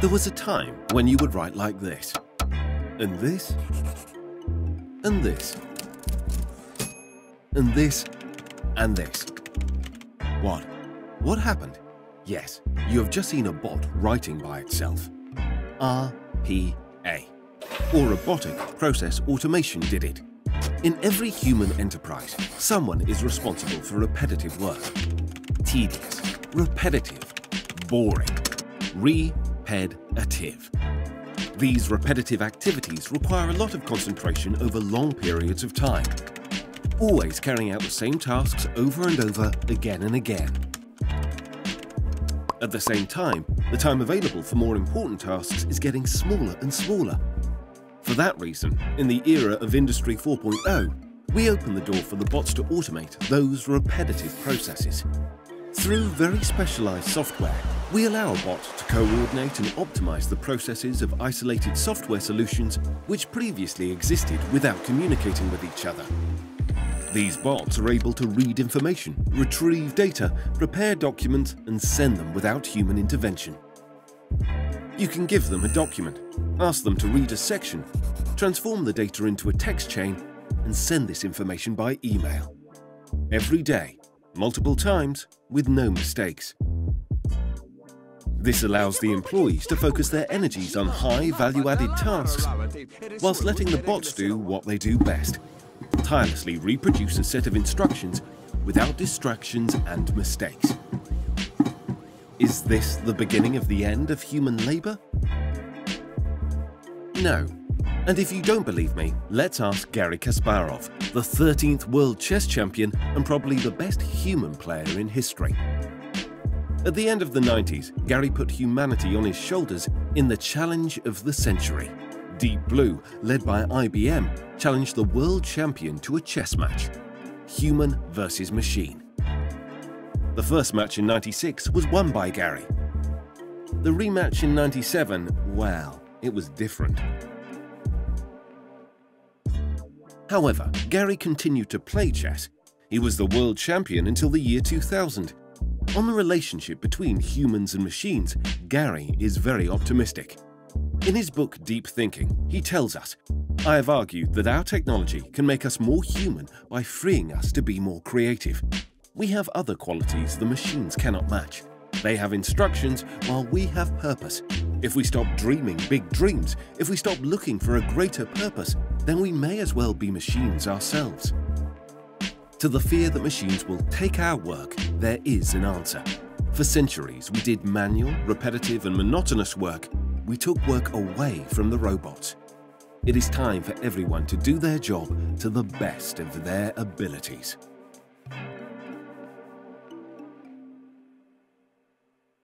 There was a time when you would write like this, and this, and this, and this, and this. What? What happened? Yes, you have just seen a bot writing by itself. RPA, or Robotic Process Automation did it. In every human enterprise, someone is responsible for repetitive work. Tedious, repetitive, boring, repetitive. These repetitive activities require a lot of concentration over long periods of time, always carrying out the same tasks over and over again and again. At the same time, the time available for more important tasks is getting smaller and smaller. For that reason, in the era of Industry 4.0, we open the door for the bots to automate those repetitive processes. Through very specialized software, we allow a bot to coordinate and optimize the processes of isolated software solutions which previously existed without communicating with each other. These bots are able to read information, retrieve data, prepare documents and send them without human intervention. You can give them a document, ask them to read a section, transform the data into a text chain and send this information by email. Every day, multiple times, with no mistakes. This allows the employees to focus their energies on high value-added tasks, whilst letting the bots do what they do best, tirelessly reproduce a set of instructions without distractions and mistakes. Is this the beginning of the end of human labour? No. And if you don't believe me, let's ask Garry Kasparov, the 13th world chess champion and probably the best human player in history. At the end of the 90s, Garry put humanity on his shoulders in the challenge of the century. Deep Blue, led by IBM, challenged the world champion to a chess match. Human versus machine. The first match in 96 was won by Garry. The rematch in 97, well, it was different. However, Garry continued to play chess. He was the world champion until the year 2000. On the relationship between humans and machines, Garry is very optimistic. In his book Deep Thinking, he tells us, I have argued that our technology can make us more human by freeing us to be more creative. We have other qualities the machines cannot match. They have instructions while we have purpose. If we stop dreaming big dreams, if we stop looking for a greater purpose, then we may as well be machines ourselves. To the fear that machines will take our work, there is an answer. For centuries, we did manual, repetitive and monotonous work we took work away from the robots. It is time for everyone to do their job to the best of their abilities.